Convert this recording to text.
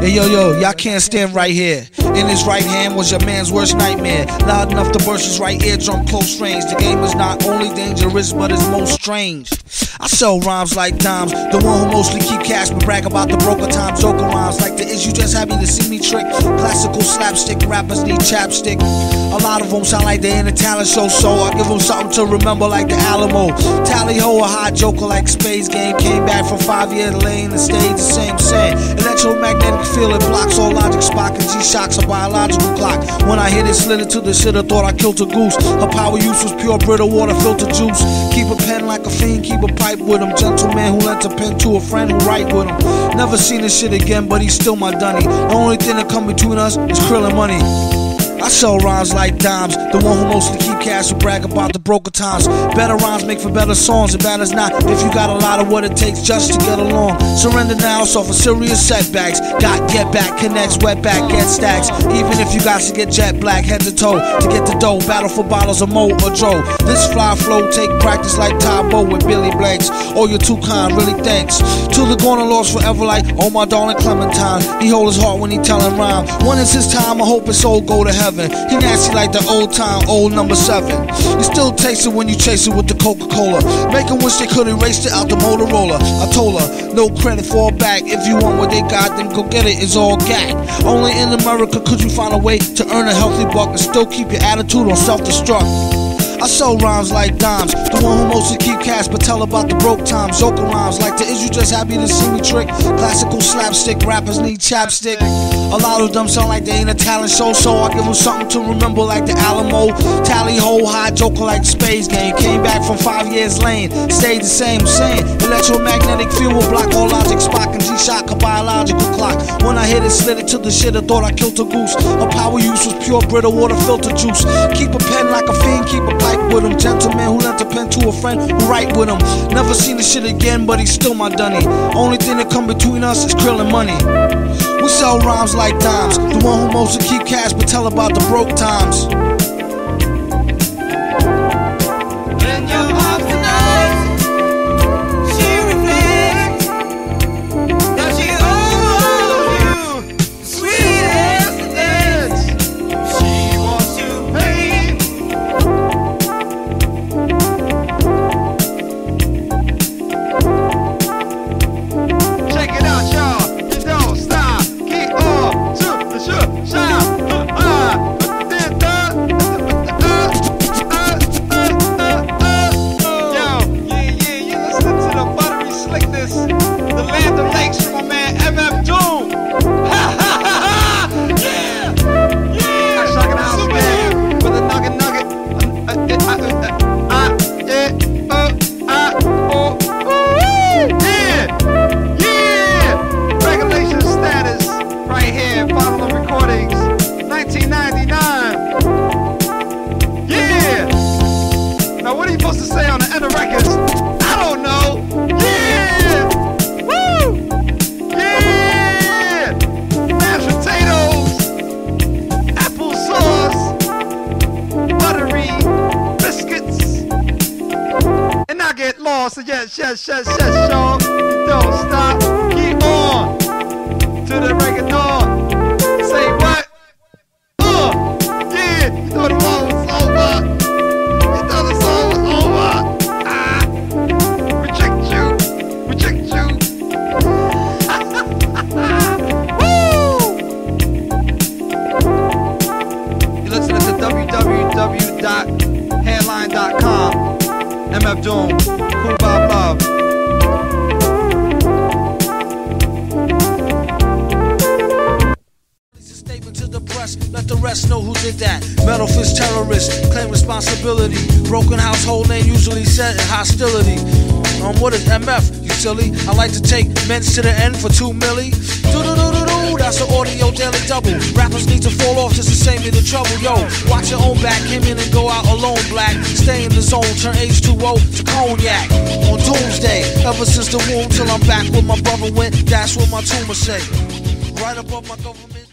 Hey yo yo, y'all can't stand right here. In his right hand was your man's worst nightmare. Loud enough to burst his right eardrum close range. The game is not only dangerous, but it's most strange. I sell rhymes like dimes, the one who mostly keep cash but brag about the broker times. Joker rhymes like the is you just happy to see me trick. Classical slapstick rappers need chapstick. A lot of them sound like they're in a talent show, so I give them something to remember like the Alamo. Tally ho, a hot joker like Spades Game. Came from five year lane and stayed the same set. Electromagnetic field it blocks all logic, Spock and G shocks a biological clock. When I hit it, slid into the shit, I thought I killed a goose. Her power use was pure Brita water filter juice. Keep a pen like a fiend, keep a pipe with him. Gentleman who lent a pen to a friend who write with him. Never seen this shit again, but he's still my dunny. The only thing that come between us is krill and money. I sell rhymes like dimes. The one who mostly keep cash will brag about the broker times. Better rhymes make for better songs, bad as not. If you got a lot of what it takes just to get along. Surrender now, so for serious setbacks. Got get back, connects, wet back, get stacks. Even if you got to get jet black, head to toe. To get the dough, battle for bottles of Mo or Joe. This fly flow take practice like Tae Bo with Billy Blanks. Oh, you're too kind, really thanks. To the corner lost forever like, oh my darling Clementine. He hold his heart when he tellin' rhyme. When it's his time, I hope his soul go to heaven. He nasty like the old time, old number seven. You still taste it when you chase it with the Coca Cola. Make 'em wish they could erase it out the Motorola. I told her, no credit for a back. If you want what they got, then go get it. It's all gag. Only in America could you find a way to earn a healthy buck and still keep your attitude on self destruct. I sell rhymes like dimes. The one who mostly keep cash but tell about the broke times. Zoka rhymes like the is you just happy to see me trick. Classical slapstick rappers need chapstick. A lot of them sound like they ain't a talent show, so I give them something to remember like the Alamo. Tally ho, high joker like the spades game. Came back from five years lane, stayed the same, same. Electromagnetic field will block all logic, Spock and G shock a biological clock. When I hit it, slid it to the shit, I thought I killed a goose. A power use was pure Brita water filter juice. Keep a pen like a fiend, keep a pipe with him. Gentleman who lent a pen to a friend who write with him. Never seen the shit again, but he's still my dunny. Only thing that come between us is krill and money. We sell rhymes like dimes. The one who mostly keep cash but tell about the broke times. I. So yes, yes, yes, yes, y'all. Don't stop. Keep on to the reggaeton. Say MF Doom, Cool Bob Love. Let the rest know who did that. Metal fist terrorist, claim responsibility. Broken household name usually set in hostility. Um, what is MF, you silly? I like to take men's to the end for two milli. Do do do do do, that's the audio daily double. Rappers need to fall off just to save me the trouble. Yo, watch your own back, him in and go out alone, black. Stay in the zone, turn H2O to cognac. On doomsday, ever since the womb till I'm back where my brother went, that's what my tumor say. Right above my government.